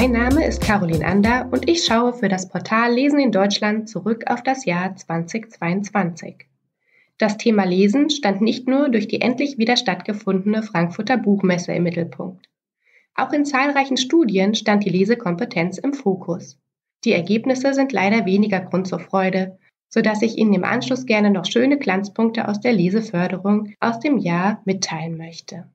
Mein Name ist Caroline Ander und ich schaue für das Portal Lesen in Deutschland zurück auf das Jahr 2022. Das Thema Lesen stand nicht nur durch die endlich wieder stattgefundene Frankfurter Buchmesse im Mittelpunkt. Auch in zahlreichen Studien stand die Lesekompetenz im Fokus. Die Ergebnisse sind leider weniger Grund zur Freude, so dass ich Ihnen im Anschluss gerne noch schöne Glanzpunkte aus der Leseförderung aus dem Jahr mitteilen möchte.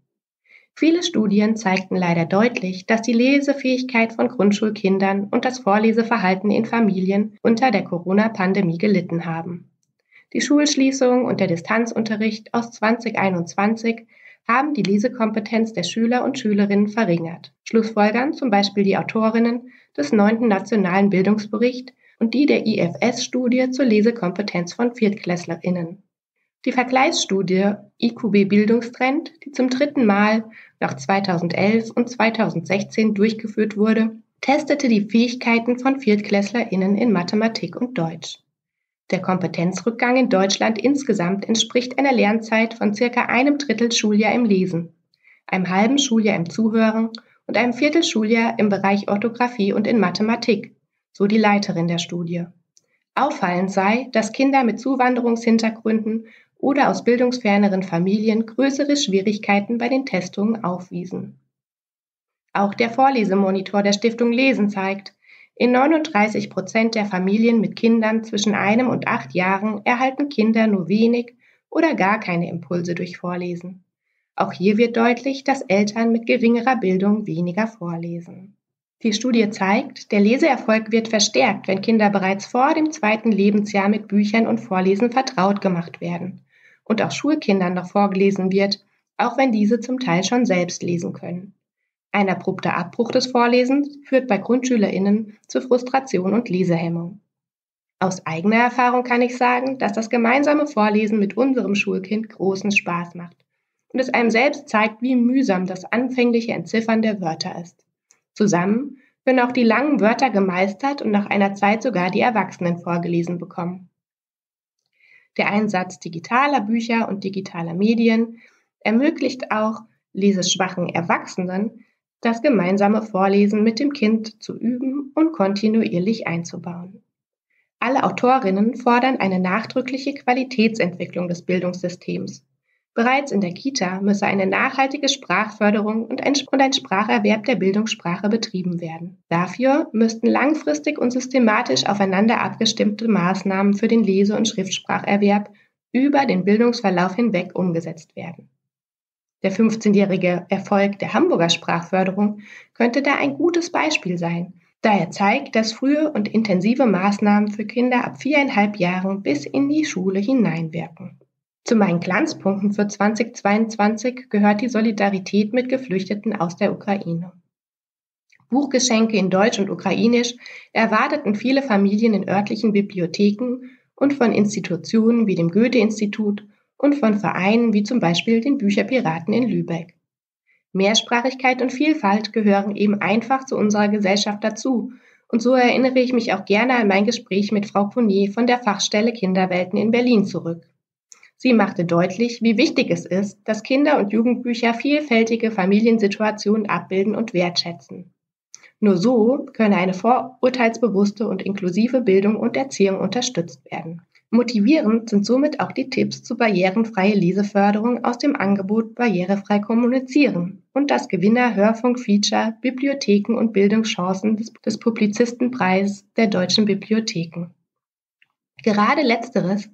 Viele Studien zeigten leider deutlich, dass die Lesefähigkeit von Grundschulkindern und das Vorleseverhalten in Familien unter der Corona-Pandemie gelitten haben. Die Schulschließung und der Distanzunterricht aus 2021 haben die Lesekompetenz der Schüler und Schülerinnen verringert. Schlussfolgern zum Beispiel die Autorinnen des neunten Nationalen Bildungsbericht und die der IFS-Studie zur Lesekompetenz von ViertklässlerInnen. Die Vergleichsstudie IQB Bildungstrend, die zum dritten Mal nach 2011 und 2016 durchgeführt wurde, testete die Fähigkeiten von ViertklässlerInnen in Mathematik und Deutsch. Der Kompetenzrückgang in Deutschland insgesamt entspricht einer Lernzeit von circa einem Drittel Schuljahr im Lesen, einem halben Schuljahr im Zuhören und einem Viertel Schuljahr im Bereich Orthographie und in Mathematik, so die Leiterin der Studie. Auffallend sei, dass Kinder mit Zuwanderungshintergründen oder aus bildungsferneren Familien größere Schwierigkeiten bei den Testungen aufwiesen. Auch der Vorlesemonitor der Stiftung Lesen zeigt, in 39 Prozent der Familien mit Kindern zwischen einem und acht Jahren erhalten Kinder nur wenig oder gar keine Impulse durch Vorlesen. Auch hier wird deutlich, dass Eltern mit geringerer Bildung weniger vorlesen. Die Studie zeigt, der Leseerfolg wird verstärkt, wenn Kinder bereits vor dem zweiten Lebensjahr mit Büchern und Vorlesen vertraut gemacht werden und auch Schulkindern noch vorgelesen wird, auch wenn diese zum Teil schon selbst lesen können. Ein abrupter Abbruch des Vorlesens führt bei GrundschülerInnen zu Frustration und Lesehemmung. Aus eigener Erfahrung kann ich sagen, dass das gemeinsame Vorlesen mit unserem Schulkind großen Spaß macht und es einem selbst zeigt, wie mühsam das anfängliche Entziffern der Wörter ist. Zusammen können auch die langen Wörter gemeistert und nach einer Zeit sogar die Erwachsenen vorgelesen bekommen. Der Einsatz digitaler Bücher und digitaler Medien ermöglicht auch leseschwachen Erwachsenen, das gemeinsame Vorlesen mit dem Kind zu üben und kontinuierlich einzubauen. Alle Autorinnen fordern eine nachdrückliche Qualitätsentwicklung des Bildungssystems. Bereits in der Kita müsse eine nachhaltige Sprachförderung und ein, und ein, Spracherwerb der Bildungssprache betrieben werden. Dafür müssten langfristig und systematisch aufeinander abgestimmte Maßnahmen für den Lese- und Schriftspracherwerb über den Bildungsverlauf hinweg umgesetzt werden. Der 15-jährige Erfolg der Hamburger Sprachförderung könnte da ein gutes Beispiel sein, da er zeigt, dass frühe und intensive Maßnahmen für Kinder ab viereinhalb Jahren bis in die Schule hineinwirken. Zu meinen Glanzpunkten für 2022 gehört die Solidarität mit Geflüchteten aus der Ukraine. Buchgeschenke in Deutsch und Ukrainisch erwarteten viele Familien in örtlichen Bibliotheken und von Institutionen wie dem Goethe-Institut und von Vereinen wie zum Beispiel den Bücherpiraten in Lübeck. Mehrsprachigkeit und Vielfalt gehören eben einfach zu unserer Gesellschaft dazu. Und so erinnere ich mich auch gerne an mein Gespräch mit Frau Ponier von der Fachstelle Kinderwelten in Berlin zurück. Sie machte deutlich, wie wichtig es ist, dass Kinder- und Jugendbücher vielfältige Familiensituationen abbilden und wertschätzen. Nur so könne eine vorurteilsbewusste und inklusive Bildung und Erziehung unterstützt werden. Motivierend sind somit auch die Tipps zur barrierenfreie Leseförderung aus dem Angebot Barrierefrei kommunizieren und das Gewinner-Hörfunk-Feature Bibliotheken und Bildungschancen des, des Publizistenpreises der deutschen Bibliotheken. Gerade letzteres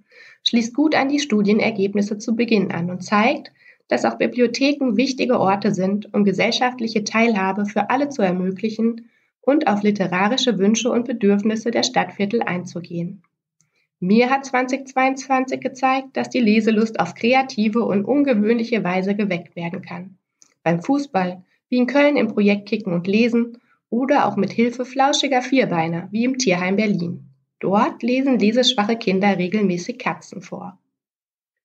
schließt gut an die Studienergebnisse zu Beginn an und zeigt, dass auch Bibliotheken wichtige Orte sind, um gesellschaftliche Teilhabe für alle zu ermöglichen und auf literarische Wünsche und Bedürfnisse der Stadtviertel einzugehen. Mir hat 2022 gezeigt, dass die Leselust auf kreative und ungewöhnliche Weise geweckt werden kann. Beim Fußball, wie in Köln im Projekt Kicken und Lesen oder auch mit Hilfe flauschiger Vierbeiner, wie im Tierheim Berlin. Dort lesen leseschwache Kinder regelmäßig Katzen vor.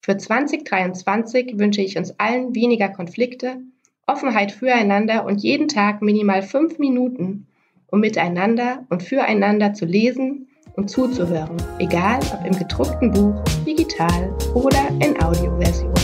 Für 2023 wünsche ich uns allen weniger Konflikte, Offenheit füreinander und jeden Tag minimal fünf Minuten, um miteinander und füreinander zu lesen, und zuzuhören, egal ob im gedruckten Buch, digital oder in Audioversion.